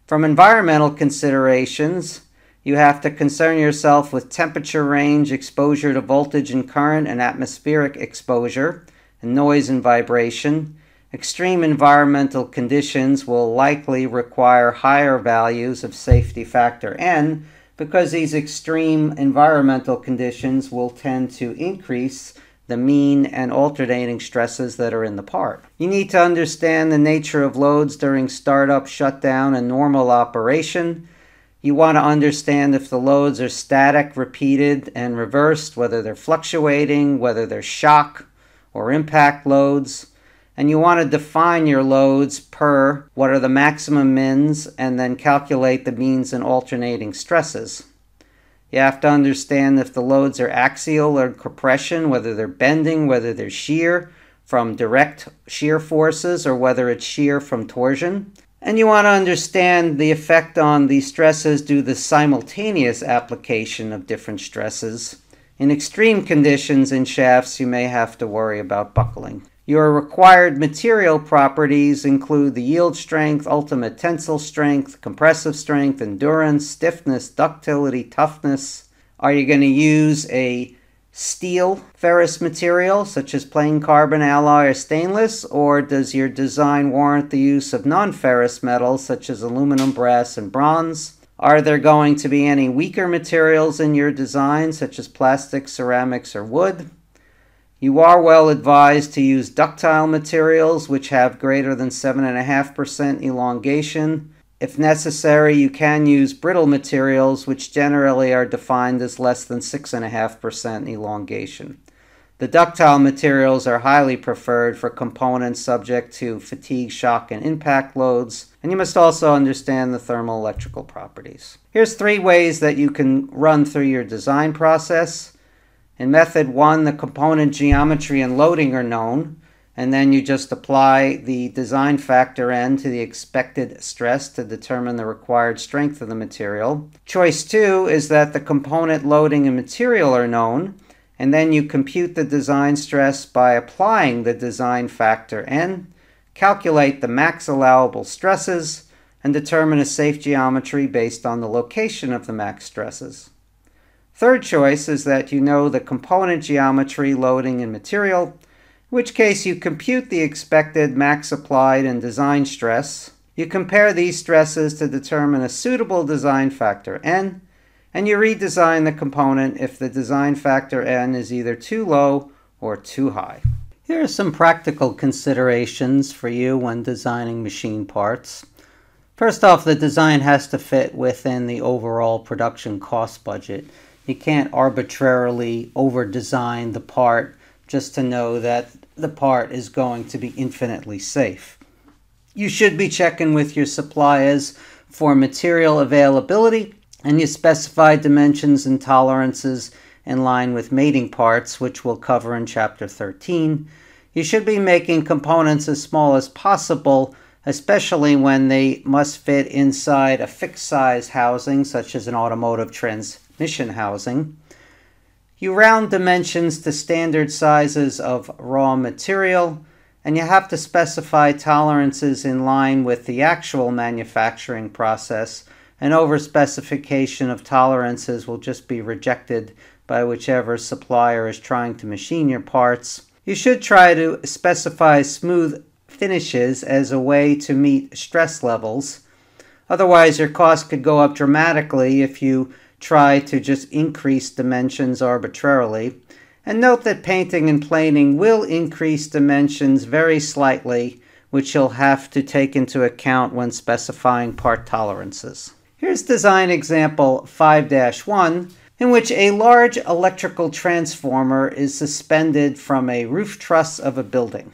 From environmental considerations, you have to concern yourself with temperature range, exposure to voltage and current, and atmospheric exposure, and noise and vibration. Extreme environmental conditions will likely require higher values of safety factor N because these extreme environmental conditions will tend to increase the mean and alternating stresses that are in the part. You need to understand the nature of loads during startup, shutdown, and normal operation. You want to understand if the loads are static, repeated, and reversed, whether they're fluctuating, whether they're shock or impact loads. And you want to define your loads per what are the maximum mins and then calculate the means and alternating stresses. You have to understand if the loads are axial or compression, whether they're bending, whether they're shear from direct shear forces or whether it's shear from torsion. And you want to understand the effect on the stresses due to the simultaneous application of different stresses. In extreme conditions in shafts, you may have to worry about buckling. Your required material properties include the yield strength, ultimate tensile strength, compressive strength, endurance, stiffness, ductility, toughness. Are you going to use a steel ferrous material such as plain carbon alloy or stainless, or does your design warrant the use of non ferrous metals such as aluminum, brass, and bronze? Are there going to be any weaker materials in your design such as plastic, ceramics, or wood? You are well advised to use ductile materials which have greater than 7.5% elongation If necessary, you can use brittle materials, which generally are defined as less than 6.5% elongation. The ductile materials are highly preferred for components subject to fatigue, shock, and impact loads, and you must also understand the thermal electrical properties. Here's three ways that you can run through your design process. In method one, the component geometry and loading are known, and then you just apply the design factor n to the expected stress to determine the required strength of the material. Choice two is that the component loading and material are known, and then you compute the design stress by applying the design factor n, calculate the max allowable stresses, and determine a safe geometry based on the location of the max stresses. Third choice is that you know the component geometry, loading, and material, in which case you compute the expected max applied and design stress. You compare these stresses to determine a suitable design factor n, and you redesign the component if the design factor n is either too low or too high. Here are some practical considerations for you when designing machine parts. First off, the design has to fit within the overall production cost budget. You can't arbitrarily over-design the part just to know that the part is going to be infinitely safe. You should be checking with your suppliers for material availability and you specify dimensions and tolerances in line with mating parts, which we'll cover in Chapter 13. You should be making components as small as possible, especially when they must fit inside a fixed size housing, such as an automotive transmission housing. You round dimensions to standard sizes of raw material, and you have to specify tolerances in line with the actual manufacturing process an overspecification of tolerances will just be rejected by whichever supplier is trying to machine your parts. You should try to specify smooth finishes as a way to meet stress levels. Otherwise, your cost could go up dramatically if you try to just increase dimensions arbitrarily. And note that painting and planing will increase dimensions very slightly, which you'll have to take into account when specifying part tolerances. Here's design example 5-1 in which a large electrical transformer is suspended from a roof truss of a building.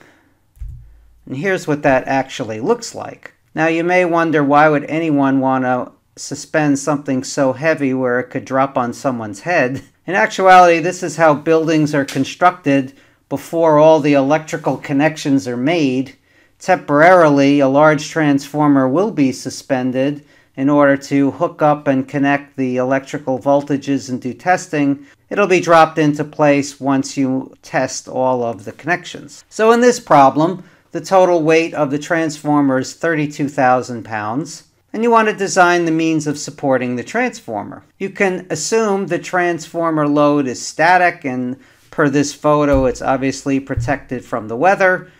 And here's what that actually looks like. Now you may wonder why would anyone want to suspend something so heavy where it could drop on someone's head. In actuality, this is how buildings are constructed before all the electrical connections are made. Temporarily, a large transformer will be suspended in order to hook up and connect the electrical voltages and do testing. It'll be dropped into place once you test all of the connections. So in this problem, the total weight of the transformer is 32,000 pounds and you want to design the means of supporting the transformer. You can assume the transformer load is static and per this photo it's obviously protected from the weather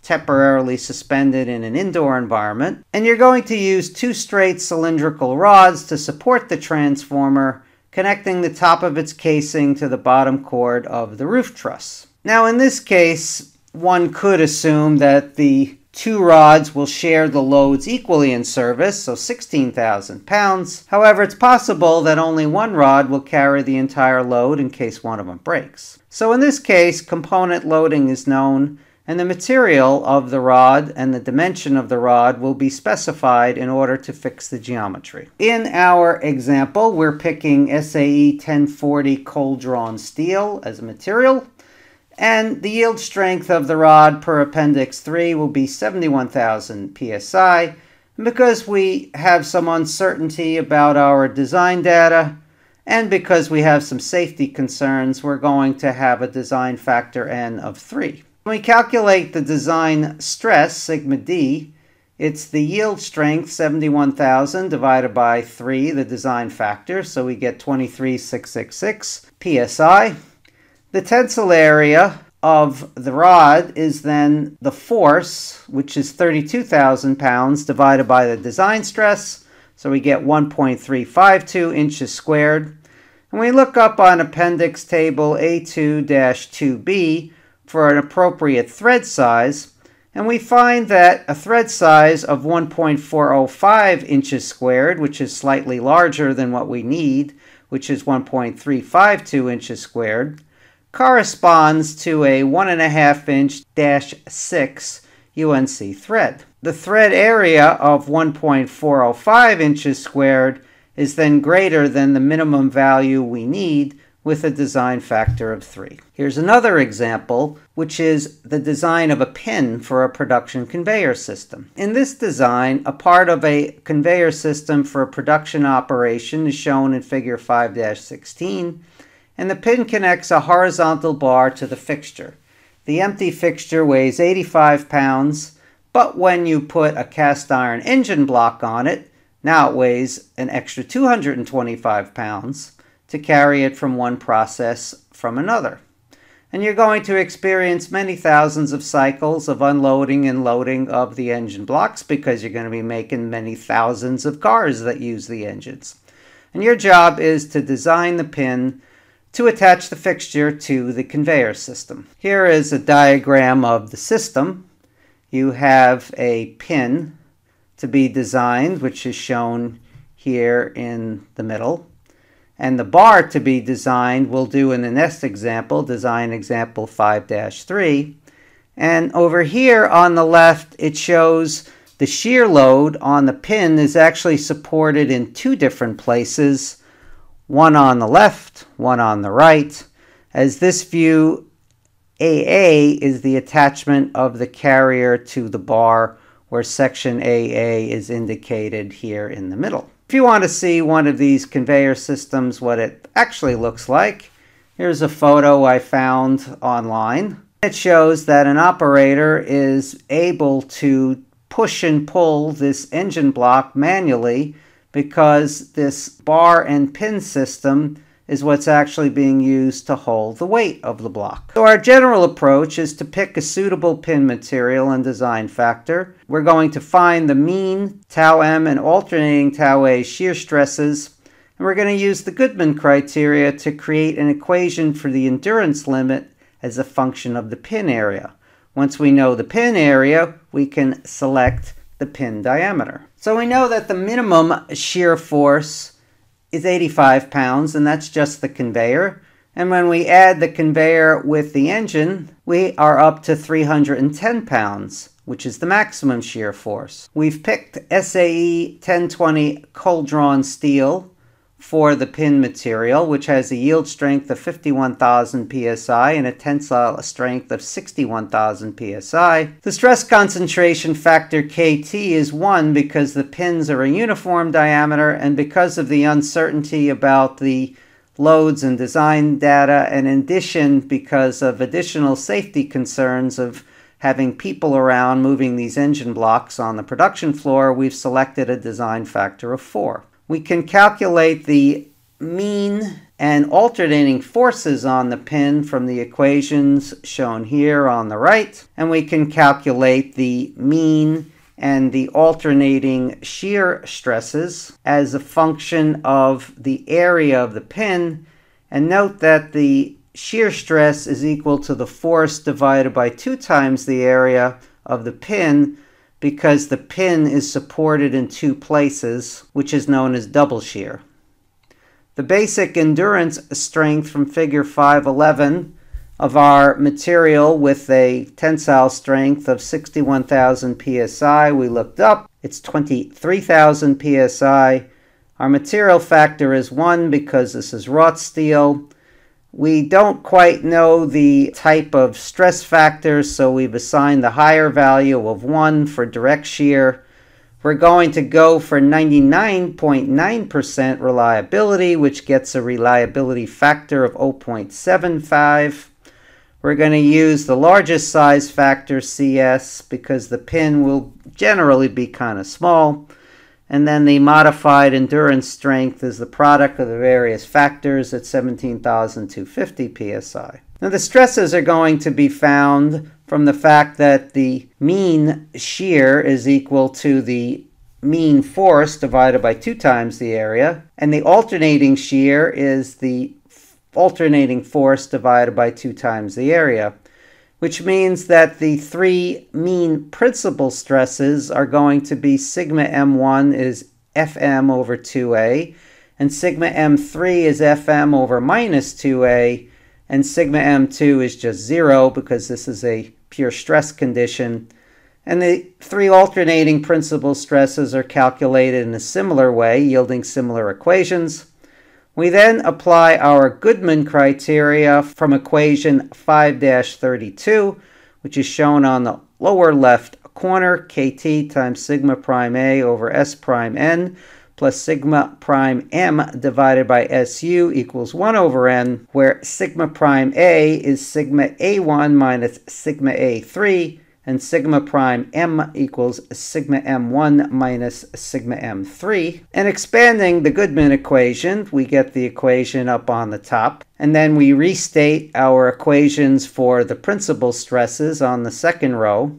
temporarily suspended in an indoor environment. And you're going to use two straight cylindrical rods to support the transformer, connecting the top of its casing to the bottom chord of the roof truss. Now in this case, one could assume that the two rods will share the loads equally in service, so 16,000 pounds. However, it's possible that only one rod will carry the entire load in case one of them breaks. So in this case, component loading is known and the material of the rod and the dimension of the rod will be specified in order to fix the geometry. In our example, we're picking SAE 1040 cold drawn steel as a material, and the yield strength of the rod per Appendix 3 will be 71,000 psi. And because we have some uncertainty about our design data, and because we have some safety concerns, we're going to have a design factor N of 3. When we calculate the design stress, sigma d, it's the yield strength, 71,000, divided by 3, the design factor, so we get 23,666 psi. The tensile area of the rod is then the force, which is 32,000 pounds, divided by the design stress, so we get 1.352 inches squared. And we look up on appendix table A2-2B, for an appropriate thread size, And we find that a thread size of 1.405 inches squared, which is slightly larger than what we need, which is 1.352 inches squared, corresponds to a 1.5 inch dash 6 UNC thread. The thread area of 1.405 inches squared is then greater than the minimum value we need with a design factor of 3. Here's another example, which is the design of a pin for a production conveyor system. In this design, a part of a conveyor system for a production operation is shown in figure 5-16, and the pin connects a horizontal bar to the fixture. The empty fixture weighs 85 pounds, but when you put a cast iron engine block on it, now it weighs an extra 225 pounds to carry it from one process from another. And you're going to experience many thousands of cycles of unloading and loading of the engine blocks because you're going to be making many thousands of cars that use the engines. And your job is to design the pin to attach the fixture to the conveyor system. Here is a diagram of the system. You have a pin to be designed, which is shown here in the middle. And the bar to be designed we'll do in the next example, design example 5-3. And over here on the left, it shows the shear load on the pin is actually supported in two different places, one on the left, one on the right, as this view AA is the attachment of the carrier to the bar where section AA is indicated here in the middle. If you want to see one of these conveyor systems, what it actually looks like, here's a photo I found online. It shows that an operator is able to push and pull this engine block manually because this bar and pin system is what's actually being used to hold the weight of the block. So our general approach is to pick a suitable pin material and design factor. We're going to find the mean tau m and alternating tau a shear stresses and we're going to use the Goodman criteria to create an equation for the endurance limit as a function of the pin area. Once we know the pin area, we can select the pin diameter. So we know that the minimum shear force is 85 pounds, and that's just the conveyor. And when we add the conveyor with the engine, we are up to 310 pounds, which is the maximum shear force. We've picked SAE 1020 cold drawn steel for the pin material, which has a yield strength of 51,000 psi and a tensile strength of 61,000 psi. The stress concentration factor KT is 1 because the pins are a uniform diameter and because of the uncertainty about the loads and design data, and in addition, because of additional safety concerns of having people around moving these engine blocks on the production floor, we've selected a design factor of 4 we can calculate the mean and alternating forces on the pin from the equations shown here on the right. And we can calculate the mean and the alternating shear stresses as a function of the area of the pin. And note that the shear stress is equal to the force divided by 2 times the area of the pin, because the pin is supported in two places, which is known as double shear. The basic endurance strength from figure 511 of our material with a tensile strength of 61,000 psi, we looked up, it's 23,000 psi. Our material factor is 1 because this is wrought steel. We don't quite know the type of stress factors, so we've assigned the higher value of 1 for direct shear. We're going to go for 99.9% reliability, which gets a reliability factor of 0.75. We're going to use the largest size factor, CS, because the pin will generally be kind of small. And then the modified endurance strength is the product of the various factors at 17,250 psi. Now the stresses are going to be found from the fact that the mean shear is equal to the mean force divided by two times the area, and the alternating shear is the alternating force divided by two times the area. Which means that the three mean principal stresses are going to be sigma m1 is fm over 2a, and sigma m3 is fm over minus 2a, and sigma m2 is just 0 because this is a pure stress condition. And the three alternating principal stresses are calculated in a similar way, yielding similar equations. We then apply our Goodman criteria from equation 5-32, which is shown on the lower left corner, kt times sigma prime a over s prime n plus sigma prime m divided by su equals 1 over n, where sigma prime a is sigma a1 minus sigma a3, and sigma prime m equals sigma m1 minus sigma m3. And expanding the Goodman equation, we get the equation up on the top. And then we restate our equations for the principal stresses on the second row.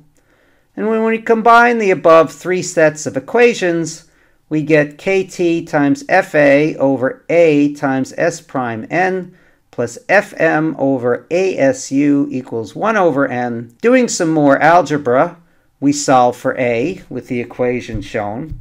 And when we combine the above three sets of equations, we get kt times fa over a times s prime n plus Fm over ASU equals 1 over n. Doing some more algebra, we solve for A with the equation shown.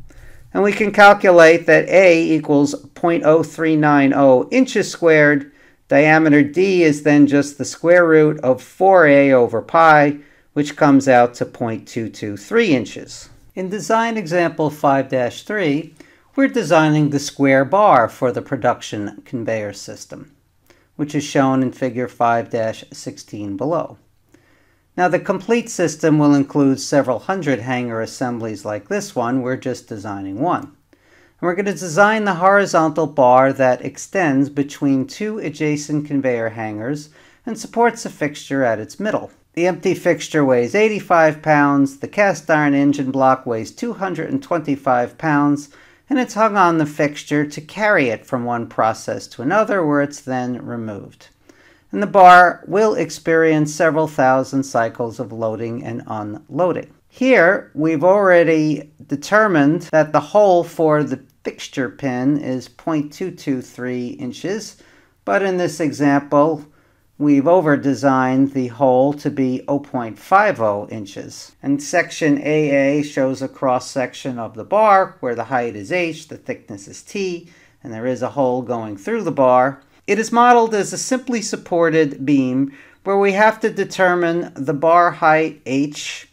And we can calculate that A equals 0.0390 inches squared. Diameter D is then just the square root of 4A over pi, which comes out to 0.223 inches. In design example 5-3, we're designing the square bar for the production conveyor system which is shown in figure 5-16 below. Now the complete system will include several hundred hanger assemblies like this one, we're just designing one. And we're going to design the horizontal bar that extends between two adjacent conveyor hangers and supports a fixture at its middle. The empty fixture weighs 85 pounds, the cast iron engine block weighs 225 pounds, and it's hung on the fixture to carry it from one process to another where it's then removed. And the bar will experience several thousand cycles of loading and unloading. Here, we've already determined that the hole for the fixture pin is 0.223 inches, but in this example, We've over-designed the hole to be 0.50 inches. And section AA shows a cross-section of the bar where the height is h, the thickness is t, and there is a hole going through the bar. It is modeled as a simply supported beam where we have to determine the bar height h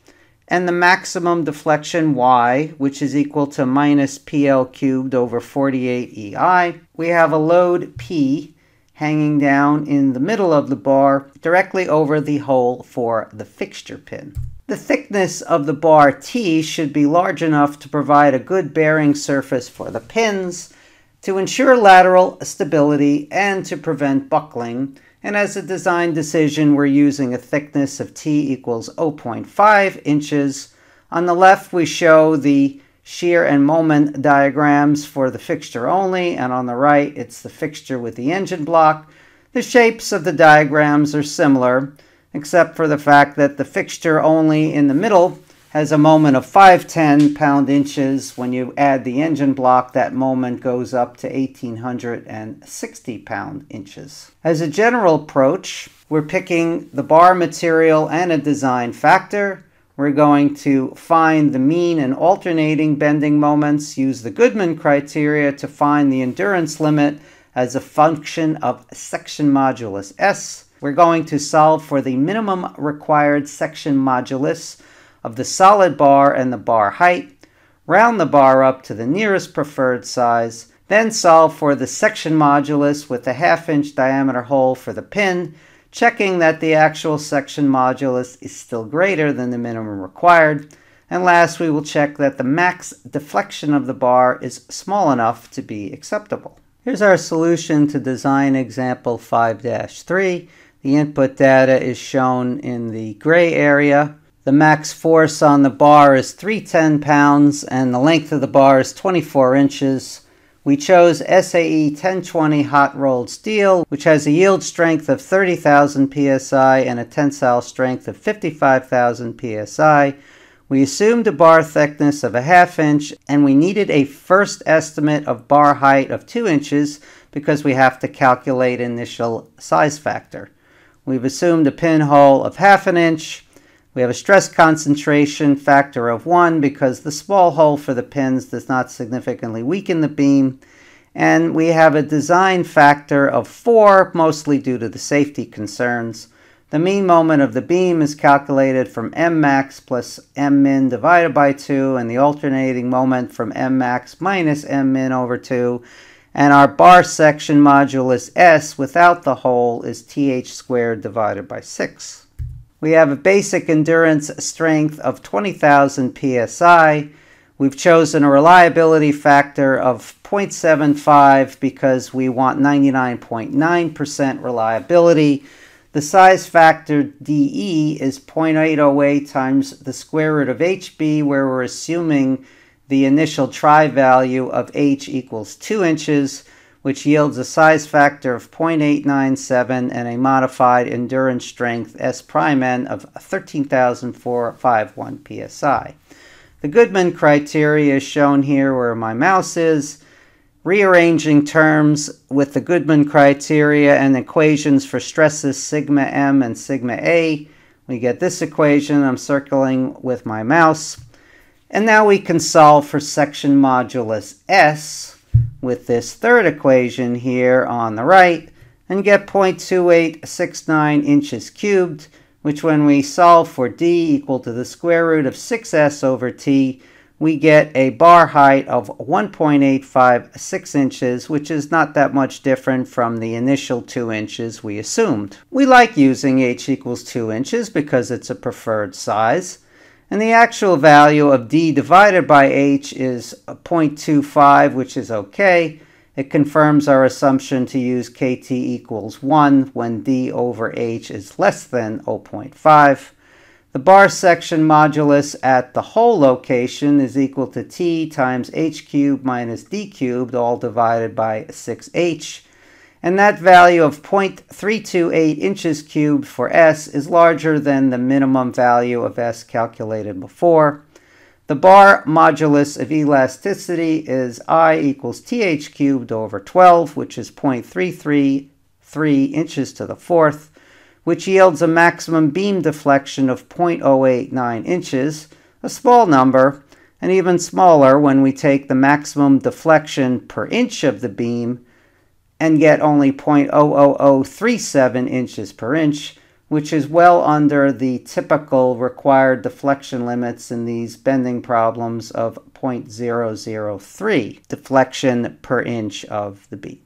and the maximum deflection y, which is equal to minus PL cubed over 48 EI. We have a load P hanging down in the middle of the bar directly over the hole for the fixture pin. The thickness of the bar T should be large enough to provide a good bearing surface for the pins, to ensure lateral stability, and to prevent buckling. And as a design decision, we're using a thickness of T equals 0.5 inches. On the left, we show the shear and moment diagrams for the fixture only, and on the right it's the fixture with the engine block. The shapes of the diagrams are similar, except for the fact that the fixture only in the middle has a moment of 510 pound inches. When you add the engine block, that moment goes up to 1860 pound inches. As a general approach, we're picking the bar material and a design factor. We're going to find the mean and alternating bending moments, use the Goodman criteria to find the endurance limit as a function of section modulus S. We're going to solve for the minimum required section modulus of the solid bar and the bar height, round the bar up to the nearest preferred size, then solve for the section modulus with a half inch diameter hole for the pin, checking that the actual section modulus is still greater than the minimum required. And last, we will check that the max deflection of the bar is small enough to be acceptable. Here's our solution to design example 5-3. The input data is shown in the gray area. The max force on the bar is 310 pounds and the length of the bar is 24 inches. We chose SAE 1020 hot rolled steel, which has a yield strength of 30,000 psi and a tensile strength of 55,000 psi. We assumed a bar thickness of a half inch, and we needed a first estimate of bar height of 2 inches because we have to calculate initial size factor. We've assumed a pinhole of half an inch. We have a stress concentration factor of 1 because the small hole for the pins does not significantly weaken the beam. And we have a design factor of 4, mostly due to the safety concerns. The mean moment of the beam is calculated from m max plus m min divided by 2, and the alternating moment from m max minus m min over 2. And our bar section modulus S without the hole is th squared divided by 6. We have a basic endurance strength of 20,000 psi. We've chosen a reliability factor of 0.75 because we want 99.9% reliability. The size factor DE is 0.808 times the square root of HB, where we're assuming the initial try value of H equals 2 inches, which yields a size factor of 0.897 and a modified endurance strength S prime N of 13,451 psi. The Goodman criteria is shown here where my mouse is rearranging terms with the Goodman criteria and equations for stresses sigma m and sigma a, we get this equation. I'm circling with my mouse. And now we can solve for section modulus S with this third equation here on the right and get 0.2869 inches cubed, which when we solve for d equal to the square root of 6s over t, we get a bar height of 1.856 inches, which is not that much different from the initial 2 inches we assumed. We like using h equals 2 inches because it's a preferred size. And the actual value of d divided by h is 0.25, which is okay. It confirms our assumption to use kt equals 1 when d over h is less than 0.5. The bar section modulus at the hole location is equal to t times h cubed minus d cubed, all divided by 6h. And that value of 0.328 inches cubed for s is larger than the minimum value of s calculated before. The bar modulus of elasticity is I equals th cubed over 12, which is 0.333 inches to the fourth which yields a maximum beam deflection of 0.089 inches, a small number, and even smaller when we take the maximum deflection per inch of the beam and get only 0.00037 inches per inch, which is well under the typical required deflection limits in these bending problems of 0.003 deflection per inch of the beam.